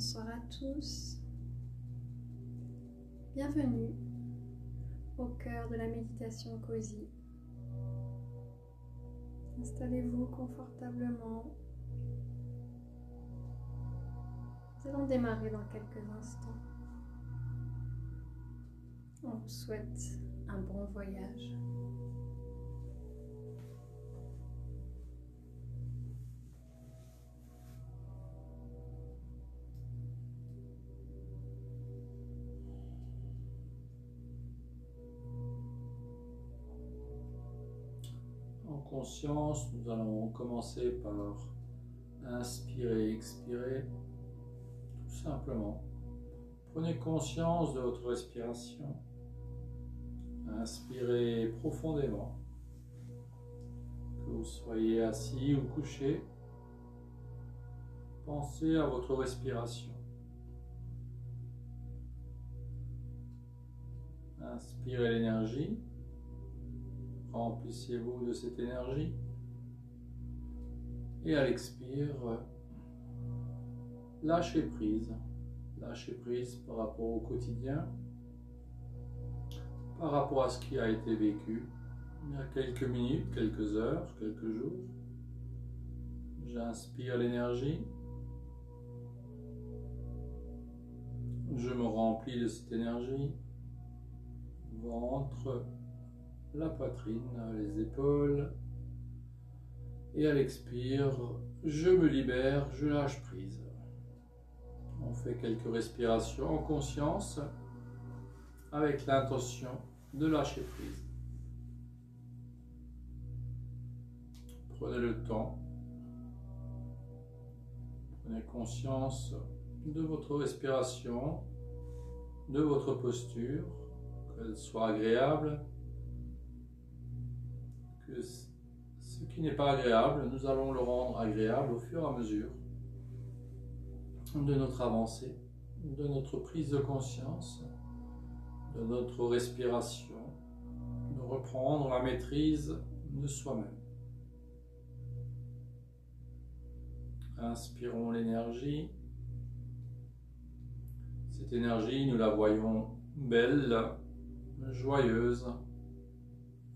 Bonsoir à tous. Bienvenue au cœur de la méditation cosy. Installez-vous confortablement. Nous allons démarrer dans quelques instants. On vous souhaite un bon voyage. Conscience, nous allons commencer par inspirer, expirer, tout simplement. Prenez conscience de votre respiration. Inspirez profondément. Que vous soyez assis ou couché, pensez à votre respiration. Inspirez l'énergie. Remplissez-vous de cette énergie. Et à l'expire, lâchez prise. Lâchez prise par rapport au quotidien, par rapport à ce qui a été vécu il y a quelques minutes, quelques heures, quelques jours. J'inspire l'énergie. Je me remplis de cette énergie. Ventre, la poitrine, les épaules. Et à l'expire, je me libère, je lâche prise. On fait quelques respirations en conscience avec l'intention de lâcher prise. Prenez le temps. Prenez conscience de votre respiration, de votre posture, qu'elle soit agréable, ce qui n'est pas agréable, nous allons le rendre agréable au fur et à mesure de notre avancée, de notre prise de conscience, de notre respiration, de reprendre la maîtrise de soi-même. Inspirons l'énergie. Cette énergie, nous la voyons belle, joyeuse,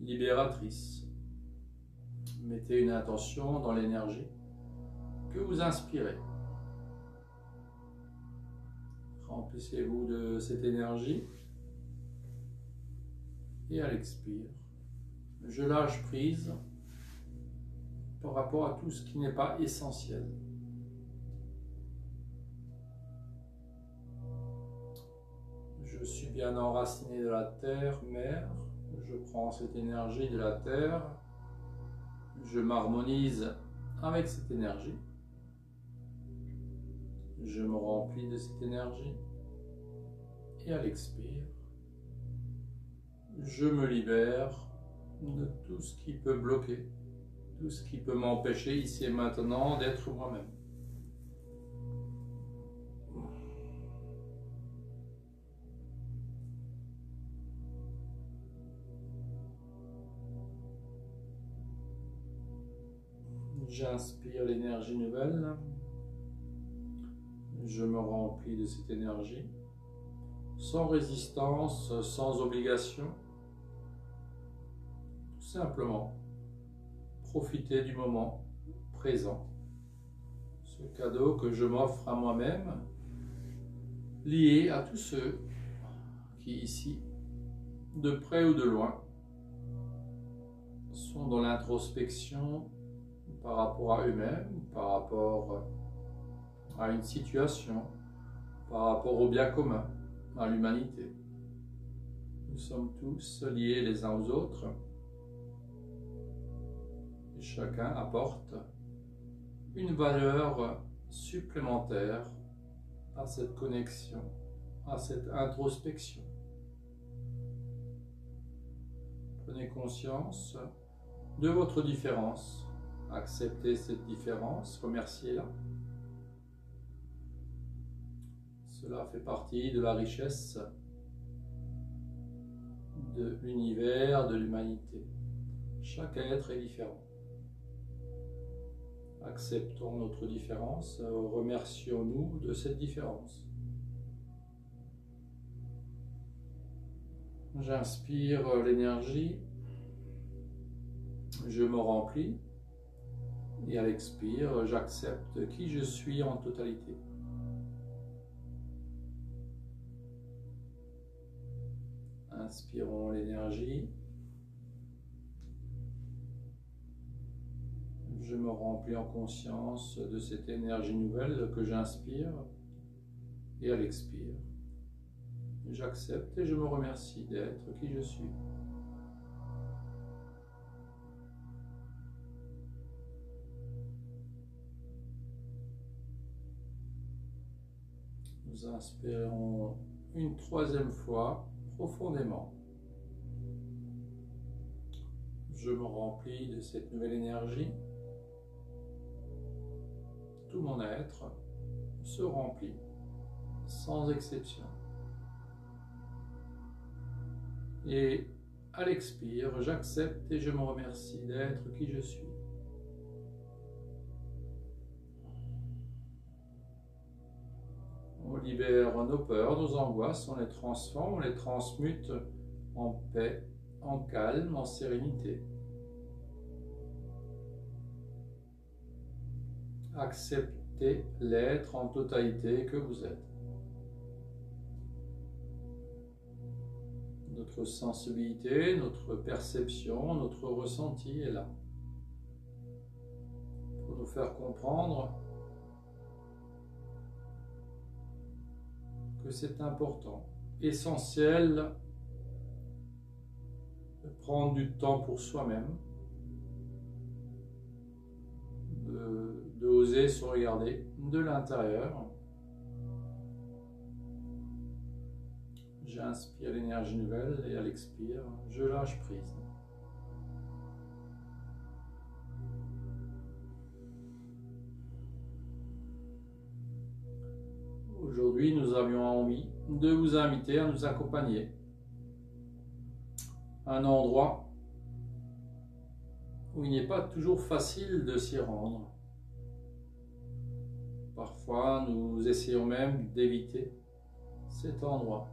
libératrice mettez une intention dans l'énergie que vous inspirez. Remplissez-vous de cette énergie et à l'expire, je lâche prise par rapport à tout ce qui n'est pas essentiel. Je suis bien enraciné de la terre, mère. Je prends cette énergie de la terre je m'harmonise avec cette énergie. Je me remplis de cette énergie. Et à l'expire, je me libère de tout ce qui peut bloquer, tout ce qui peut m'empêcher ici et maintenant d'être moi-même. J'inspire l'énergie nouvelle. Je me remplis de cette énergie. Sans résistance, sans obligation. Tout simplement, profiter du moment présent. Ce cadeau que je m'offre à moi-même, lié à tous ceux qui ici, de près ou de loin, sont dans l'introspection par rapport à eux-mêmes, par rapport à une situation, par rapport au bien commun, à l'humanité. Nous sommes tous liés les uns aux autres et chacun apporte une valeur supplémentaire à cette connexion, à cette introspection. Prenez conscience de votre différence accepter cette différence, remercier-la. Cela fait partie de la richesse de l'univers, de l'humanité. Chaque être est différent. Acceptons notre différence, remercions-nous de cette différence. J'inspire l'énergie, je me remplis et à l'expire, j'accepte qui je suis en totalité. Inspirons l'énergie. Je me remplis en conscience de cette énergie nouvelle que j'inspire et à l'expire. J'accepte et je me remercie d'être qui je suis. Inspirons une troisième fois profondément. Je me remplis de cette nouvelle énergie. Tout mon être se remplit, sans exception. Et à l'expire, j'accepte et je me remercie d'être qui je suis. Libère nos peurs, nos angoisses, on les transforme, on les transmute en paix, en calme, en sérénité. Acceptez l'être en totalité que vous êtes. Notre sensibilité, notre perception, notre ressenti est là. Pour nous faire comprendre c'est important, essentiel de prendre du temps pour soi-même, de, de, oser se regarder de l'intérieur. J'inspire l'énergie nouvelle et à l'expire, je lâche prise. Aujourd'hui, nous avions envie de vous inviter à nous accompagner à un endroit où il n'est pas toujours facile de s'y rendre. Parfois, nous essayons même d'éviter cet endroit.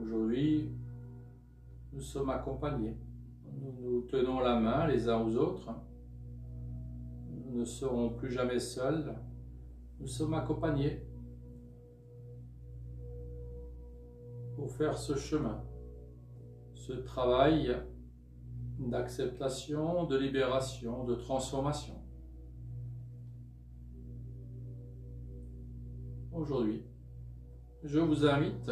Aujourd'hui, nous sommes accompagnés. Nous nous tenons la main les uns aux autres. Nous ne serons plus jamais seuls nous sommes accompagnés pour faire ce chemin, ce travail d'acceptation, de libération, de transformation. Aujourd'hui, je vous invite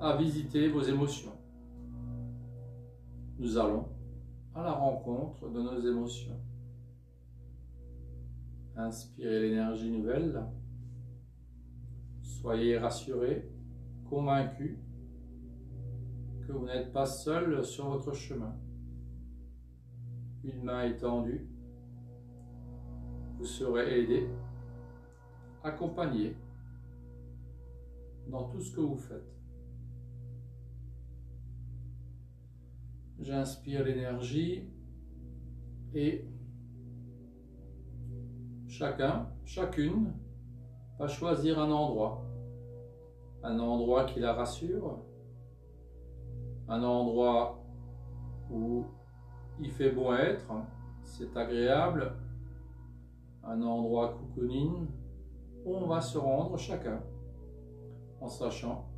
à visiter vos émotions. Nous allons à la rencontre de nos émotions. Inspirez l'énergie nouvelle. Soyez rassurés, convaincus que vous n'êtes pas seul sur votre chemin. Une main étendue, vous serez aidé, accompagné dans tout ce que vous faites. J'inspire l'énergie et Chacun, chacune, va choisir un endroit. Un endroit qui la rassure. Un endroit où il fait bon être, c'est agréable. Un endroit cocooning où on va se rendre chacun en sachant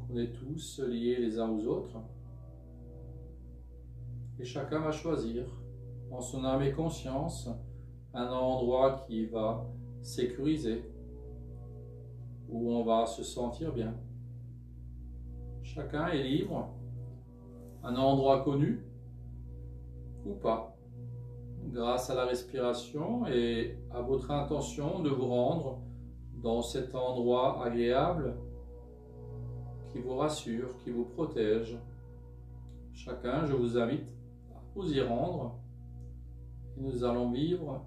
qu'on est tous liés les uns aux autres. Et chacun va choisir en son âme et conscience un endroit qui va sécuriser, où on va se sentir bien. Chacun est libre, un endroit connu ou pas, grâce à la respiration et à votre intention de vous rendre dans cet endroit agréable qui vous rassure, qui vous protège. Chacun, je vous invite à vous y rendre et nous allons vivre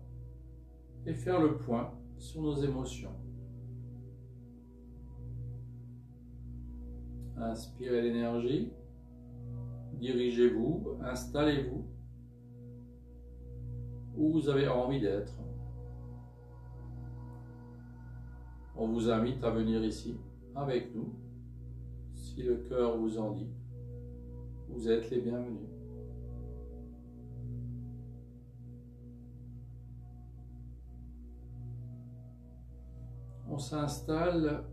et faire le point sur nos émotions. Inspirez l'énergie, dirigez-vous, installez-vous où vous avez envie d'être. On vous invite à venir ici avec nous, si le cœur vous en dit. Vous êtes les bienvenus. S'installe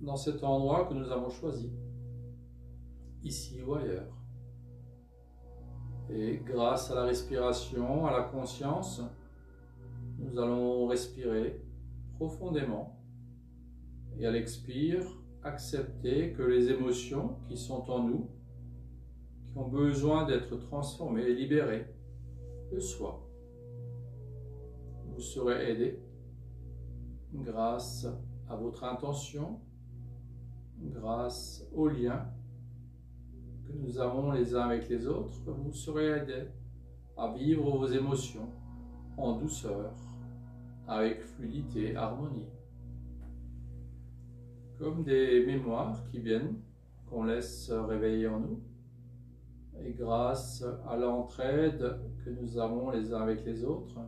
dans cet endroit que nous avons choisi, ici ou ailleurs. Et grâce à la respiration, à la conscience, nous allons respirer profondément et à l'expire, accepter que les émotions qui sont en nous, qui ont besoin d'être transformées et libérées, le soient. Vous serez aidé grâce à votre intention, grâce au lien que nous avons les uns avec les autres, vous serez aidé à vivre vos émotions en douceur, avec fluidité, harmonie comme des mémoires qui viennent, qu'on laisse réveiller en nous. Et grâce à l'entraide que nous avons les uns avec les autres,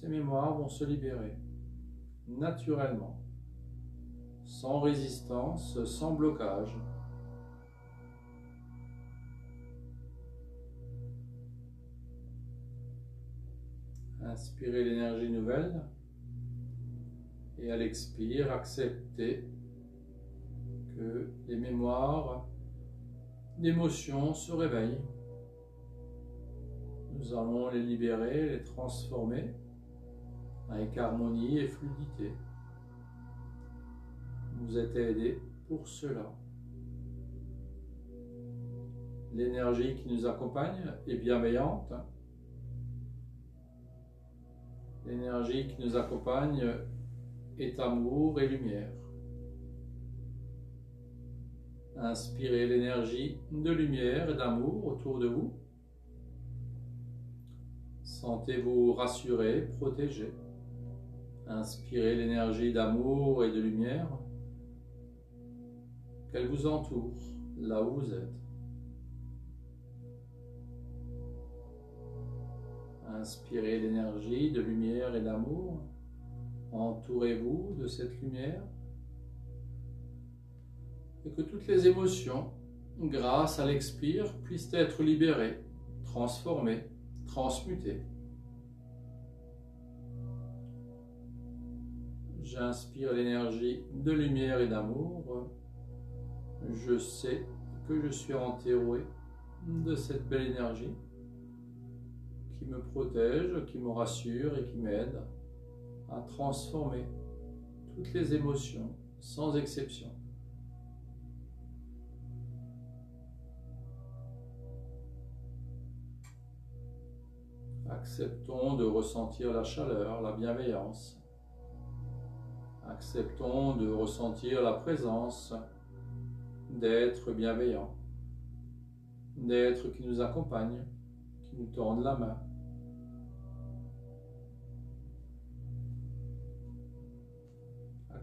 ces mémoires vont se libérer naturellement, sans résistance, sans blocage. Inspirez l'énergie nouvelle et à l'expire, accepter que les mémoires d'émotions se réveillent. Nous allons les libérer, les transformer avec harmonie et fluidité. Vous êtes aidés pour cela. L'énergie qui nous accompagne est bienveillante. L'énergie qui nous accompagne est amour et lumière. Inspirez l'énergie de lumière et d'amour autour de vous. Sentez-vous rassuré, protégé. Inspirez l'énergie d'amour et de lumière qu'elle vous entoure là où vous êtes. Inspirez l'énergie de lumière et d'amour Entourez-vous de cette lumière et que toutes les émotions, grâce à l'expire, puissent être libérées, transformées, transmutées. J'inspire l'énergie de lumière et d'amour. Je sais que je suis enterré de cette belle énergie qui me protège, qui me rassure et qui m'aide à transformer toutes les émotions sans exception. Acceptons de ressentir la chaleur, la bienveillance. Acceptons de ressentir la présence d'êtres bienveillants, d'êtres qui nous accompagnent, qui nous tendent la main.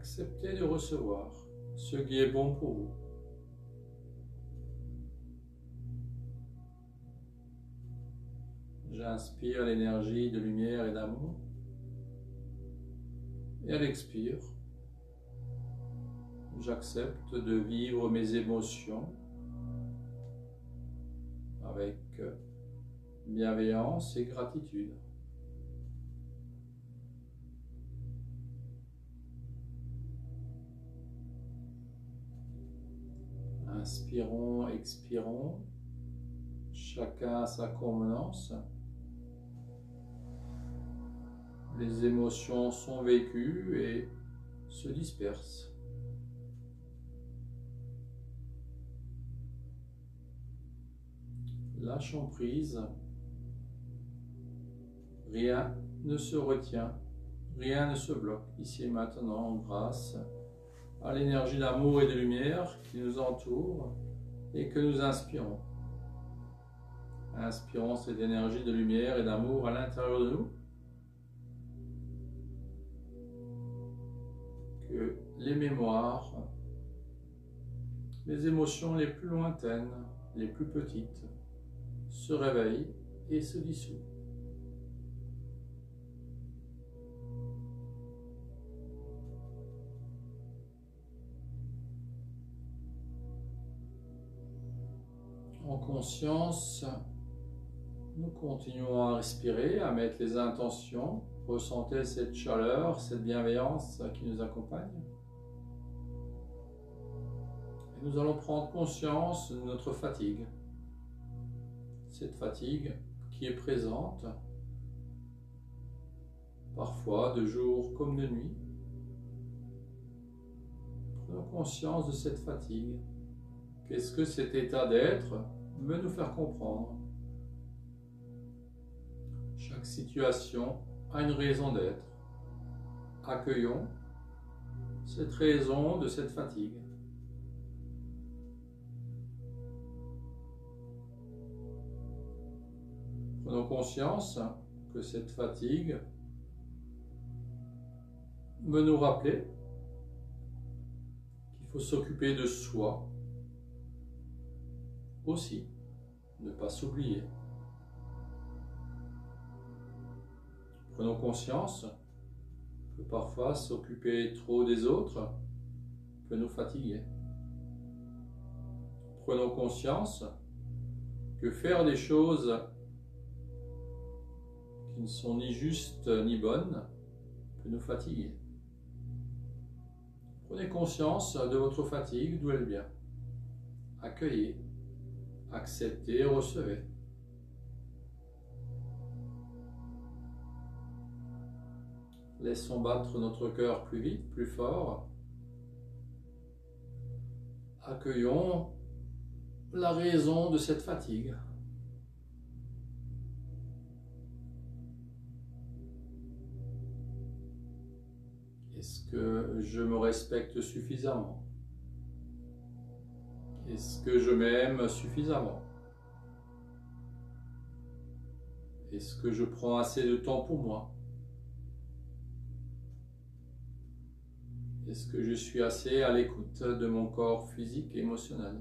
acceptez de recevoir ce qui est bon pour vous. J'inspire l'énergie de lumière et d'amour. Et à l'expire, j'accepte de vivre mes émotions avec bienveillance et gratitude. Inspirons, expirons, chacun à sa convenance. Les émotions sont vécues et se dispersent. Lâchons prise. Rien ne se retient, rien ne se bloque ici et maintenant grâce à l'énergie d'amour et de lumière qui nous entoure et que nous inspirons. Inspirons cette énergie de lumière et d'amour à l'intérieur de nous. Que les mémoires, les émotions les plus lointaines, les plus petites, se réveillent et se dissout. En conscience, nous continuons à respirer, à mettre les intentions. Ressentez cette chaleur, cette bienveillance qui nous accompagne. Et nous allons prendre conscience de notre fatigue. Cette fatigue qui est présente, parfois de jour comme de nuit. Prenons conscience de cette fatigue. Qu'est-ce que cet état d'être veut nous faire comprendre? Chaque situation a une raison d'être. Accueillons cette raison de cette fatigue. Conscience que cette fatigue veut nous rappeler qu'il faut s'occuper de soi aussi, ne pas s'oublier. Prenons conscience que parfois s'occuper trop des autres peut nous fatiguer. Prenons conscience que faire des choses ne sont ni justes ni bonnes peut nous fatiguer. Prenez conscience de votre fatigue, d'où elle vient. Accueillez, acceptez, recevez. Laissons battre notre cœur plus vite, plus fort. Accueillons la raison de cette fatigue. Que je me respecte suffisamment. Est-ce que je m'aime suffisamment? Est-ce que je prends assez de temps pour moi? Est-ce que je suis assez à l'écoute de mon corps physique et émotionnel?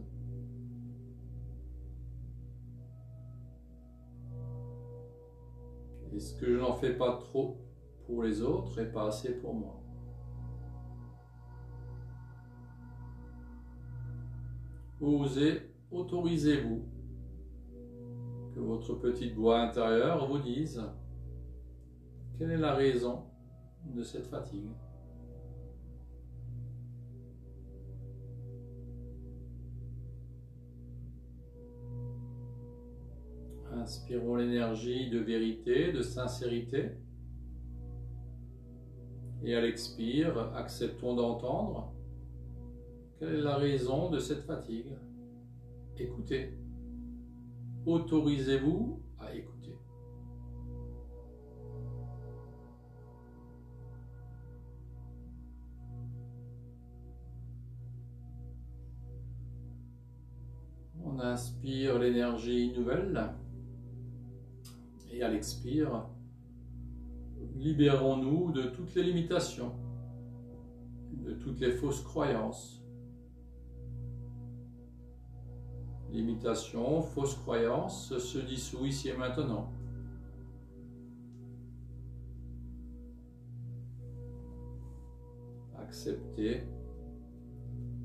Est-ce que je n'en fais pas trop pour les autres et pas assez pour moi? Osez, autorisez-vous que votre petite voix intérieure vous dise quelle est la raison de cette fatigue. Inspirons l'énergie de vérité, de sincérité. Et à l'expire, acceptons d'entendre quelle est la raison de cette fatigue? Écoutez. Autorisez-vous à écouter. On inspire l'énergie nouvelle et à l'expire, libérons-nous de toutes les limitations, de toutes les fausses croyances, L'imitation, fausse croyance se dissout ici et maintenant. Acceptez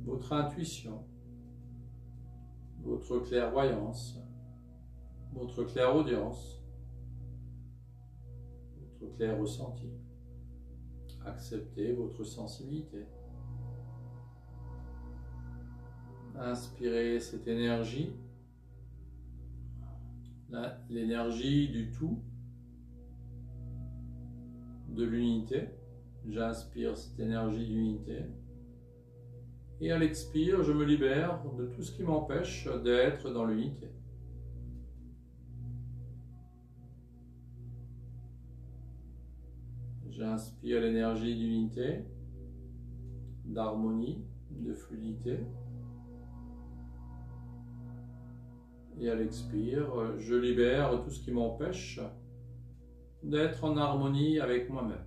votre intuition, votre clairvoyance, votre clairaudience, votre clair ressenti. Acceptez votre sensibilité. Inspirez cette énergie, l'énergie du tout, de l'unité. J'inspire cette énergie d'unité. Et à l'expire, je me libère de tout ce qui m'empêche d'être dans l'unité. J'inspire l'énergie d'unité, d'harmonie, de fluidité. Et à l'expire, je libère tout ce qui m'empêche d'être en harmonie avec moi-même.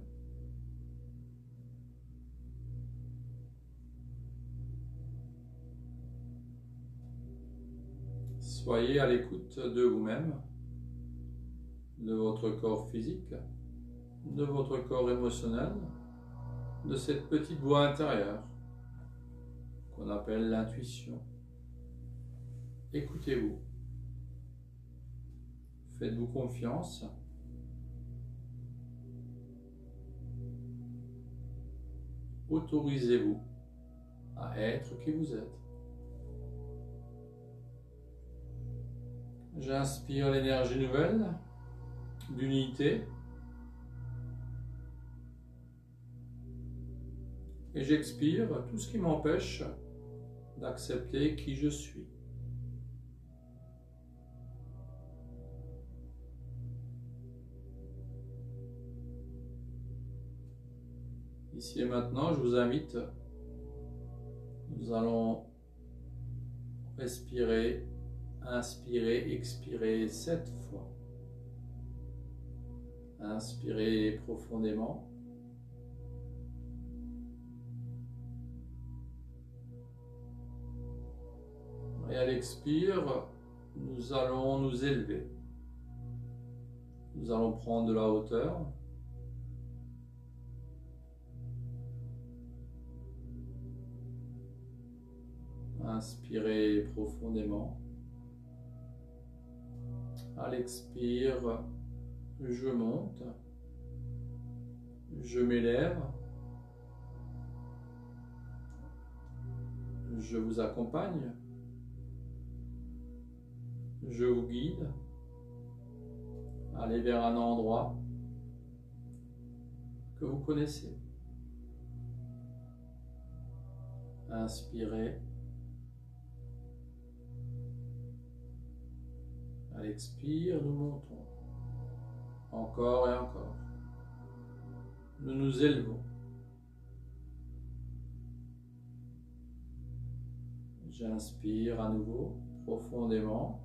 Soyez à l'écoute de vous-même de votre corps physique, de votre corps émotionnel, de cette petite voix intérieure qu'on appelle l'intuition. Écoutez-vous. Faites-vous confiance. Autorisez-vous à être qui vous êtes. J'inspire l'énergie nouvelle d'unité et j'expire tout ce qui m'empêche d'accepter qui je suis. Ici et maintenant, je vous invite, nous allons respirer, inspirer, expirer sept fois. Inspirez profondément. Et à l'expire, nous allons nous élever. Nous allons prendre de la hauteur. Inspirez profondément. À l'expire, je monte, je m'élève, je vous accompagne, je vous guide, allez vers un endroit que vous connaissez. Inspirez. À l'expire, nous montons. Encore et encore. Nous nous élevons. J'inspire à nouveau profondément.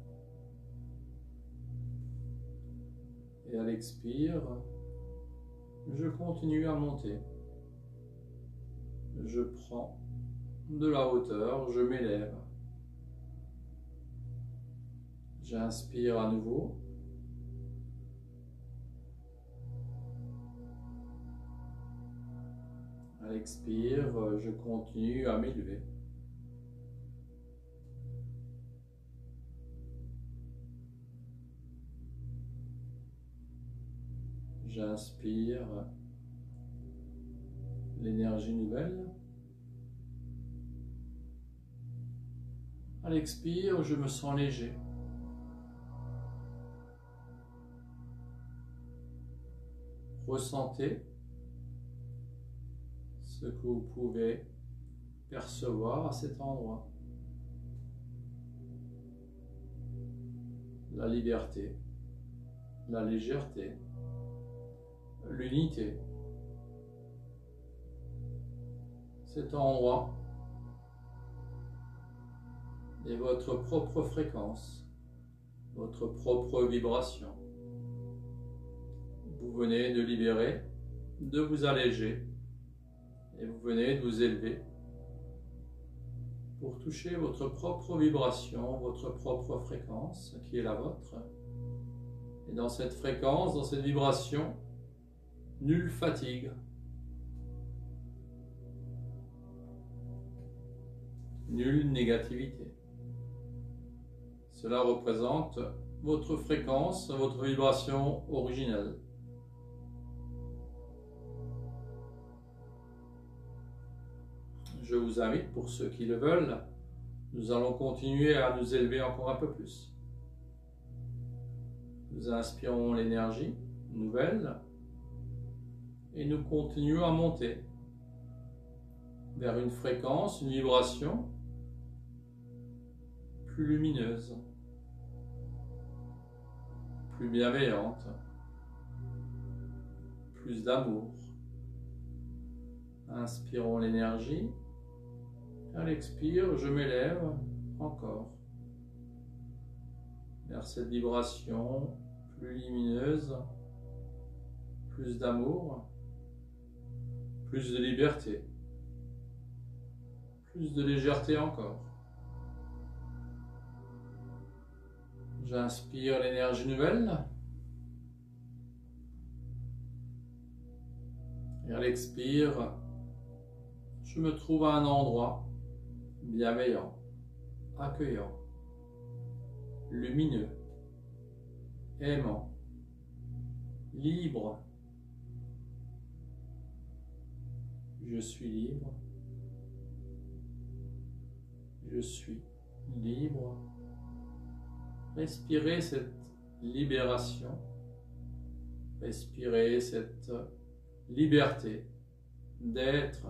Et à l'expire, je continue à monter. Je prends de la hauteur, je m'élève. J'inspire à nouveau. À l'expire, je continue à m'élever. J'inspire l'énergie nouvelle. À l'expire, je me sens léger. Ressentez ce que vous pouvez percevoir à cet endroit. La liberté, la légèreté, l'unité. Cet endroit est votre propre fréquence, votre propre vibration. Vous venez de libérer, de vous alléger et vous venez de vous élever pour toucher votre propre vibration, votre propre fréquence qui est la vôtre. Et dans cette fréquence, dans cette vibration, nulle fatigue, nulle négativité. Cela représente votre fréquence, votre vibration originelle. Je vous invite, pour ceux qui le veulent, nous allons continuer à nous élever encore un peu plus. Nous inspirons l'énergie nouvelle et nous continuons à monter vers une fréquence, une vibration plus lumineuse, plus bienveillante, plus d'amour. Inspirons l'énergie. À l'expire, je m'élève encore vers cette vibration plus lumineuse, plus d'amour, plus de liberté, plus de légèreté encore. J'inspire l'énergie nouvelle. Et à l'expire, je me trouve à un endroit bienveillant, accueillant, lumineux, aimant, libre. Je suis libre. Je suis libre. Respirez cette libération. Respirez cette liberté d'être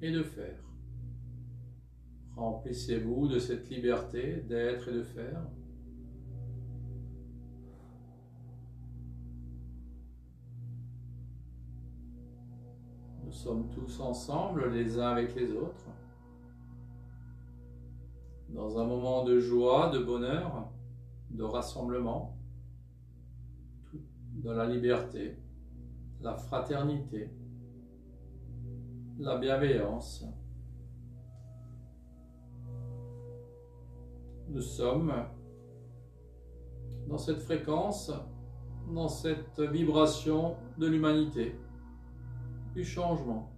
et de faire. Remplissez-vous de cette liberté d'être et de faire. Nous sommes tous ensemble, les uns avec les autres, dans un moment de joie, de bonheur, de rassemblement, dans la liberté, la fraternité, la bienveillance. Nous sommes dans cette fréquence, dans cette vibration de l'humanité, du changement.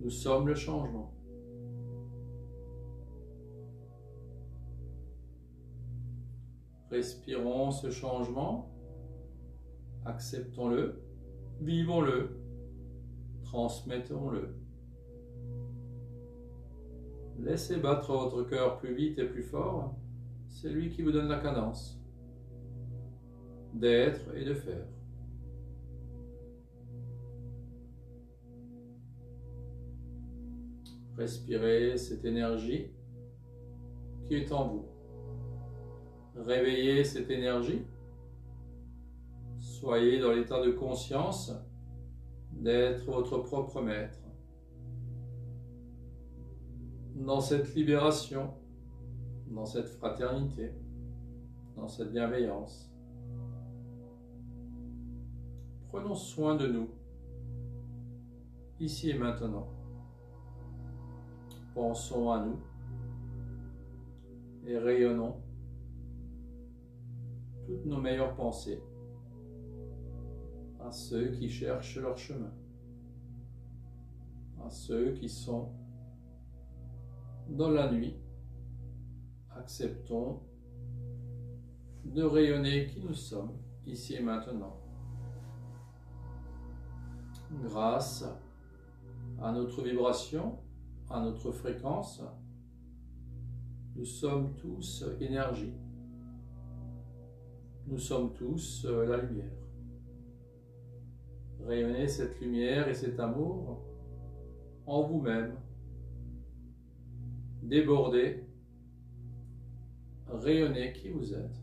Nous sommes le changement. Respirons ce changement, acceptons-le, vivons-le, transmettons-le. Laissez battre votre cœur plus vite et plus fort, c'est lui qui vous donne la cadence d'être et de faire. Respirez cette énergie qui est en vous. Réveillez cette énergie. Soyez dans l'état de conscience d'être votre propre maître. Dans cette libération, dans cette fraternité, dans cette bienveillance. Prenons soin de nous, ici et maintenant. Pensons à nous et rayonnons toutes nos meilleures pensées à ceux qui cherchent leur chemin, à ceux qui sont dans la nuit. Acceptons de rayonner qui nous sommes ici et maintenant. Grâce à notre vibration, à notre fréquence, nous sommes tous énergie. Nous sommes tous euh, la lumière. Rayonnez cette lumière et cet amour en vous-même. Débordez. Rayonnez qui vous êtes.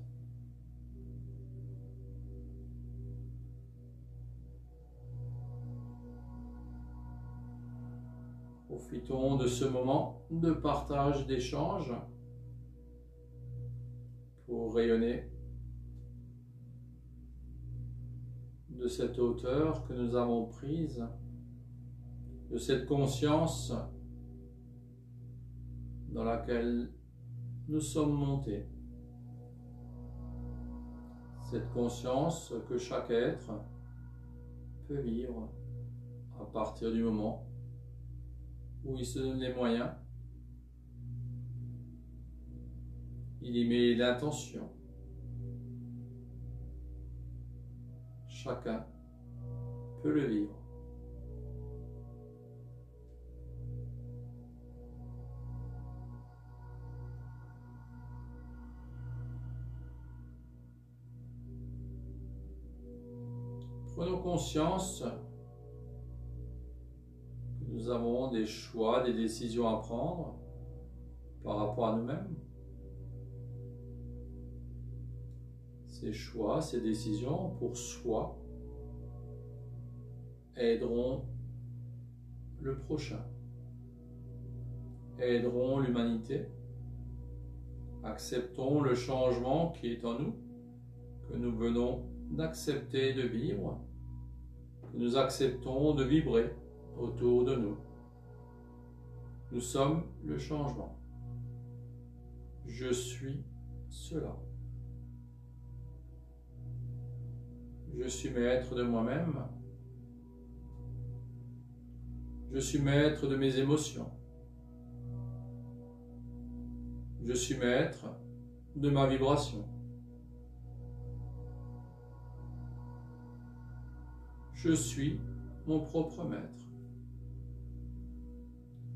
Profitons de ce moment de partage, d'échange pour rayonner de cette hauteur que nous avons prise, de cette conscience dans laquelle nous sommes montés. Cette conscience que chaque être peut vivre à partir du moment où il se donne les moyens, il y met l'intention, Chacun peut le vivre. Prenons conscience que nous avons des choix, des décisions à prendre par rapport à nous-mêmes. Ces choix, ces décisions pour soi aideront le prochain, aideront l'humanité. Acceptons le changement qui est en nous, que nous venons d'accepter de vivre, nous acceptons de vibrer autour de nous. Nous sommes le changement. Je suis cela. Je suis maître de moi-même. Je suis maître de mes émotions. Je suis maître de ma vibration. Je suis mon propre maître.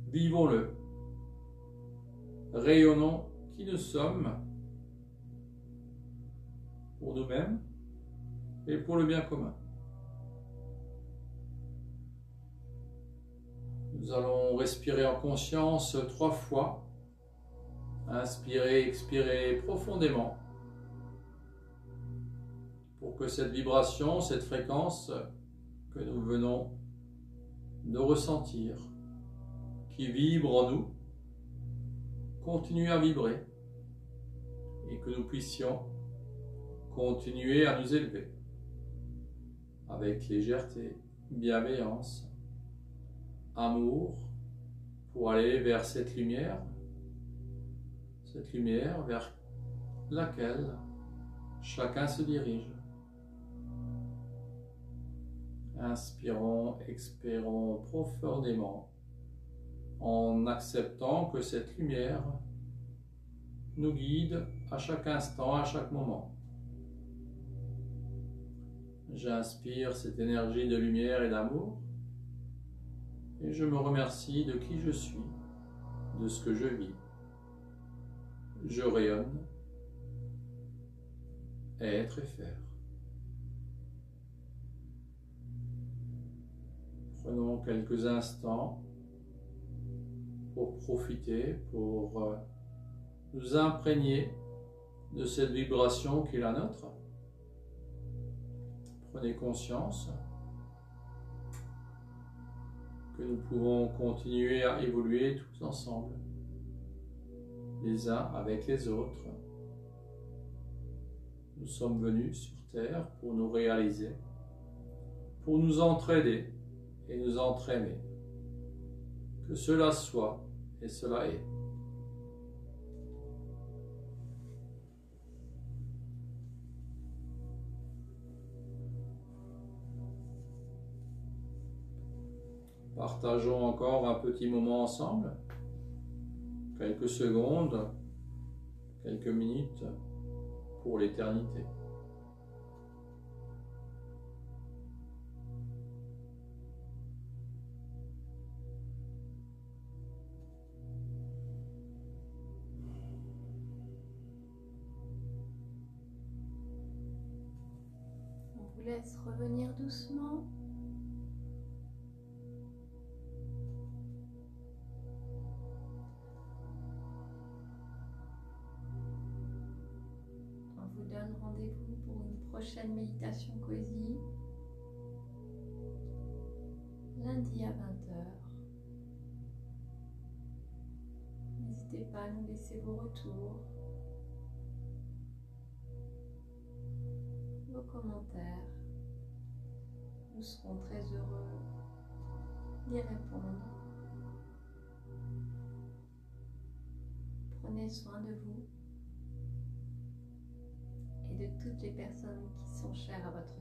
Vivons-le. Rayonnons qui nous sommes pour nous-mêmes et pour le bien commun. Nous allons respirer en conscience trois fois. Inspirer, expirer profondément pour que cette vibration, cette fréquence que nous venons de ressentir, qui vibre en nous, continue à vibrer et que nous puissions continuer à nous élever avec légèreté, bienveillance, amour pour aller vers cette lumière, cette lumière vers laquelle chacun se dirige. Inspirons, expirons profondément en acceptant que cette lumière nous guide à chaque instant, à chaque moment. J'inspire cette énergie de lumière et d'amour et je me remercie de qui je suis, de ce que je vis. Je rayonne, être et faire. Prenons quelques instants pour profiter, pour euh, nous imprégner de cette vibration qui est la nôtre. Prenez conscience que nous pouvons continuer à évoluer tous ensemble, les uns avec les autres. Nous sommes venus sur Terre pour nous réaliser, pour nous entraider et nous entraîner. Que cela soit et cela est. Partageons encore un petit moment ensemble, quelques secondes, quelques minutes pour l'éternité. Laisse revenir doucement. On vous donne rendez-vous pour une prochaine méditation cosy lundi à 20h. N'hésitez pas à nous laisser vos retours. Commentaires. Nous serons très heureux d'y répondre. Prenez soin de vous et de toutes les personnes qui sont chères à votre.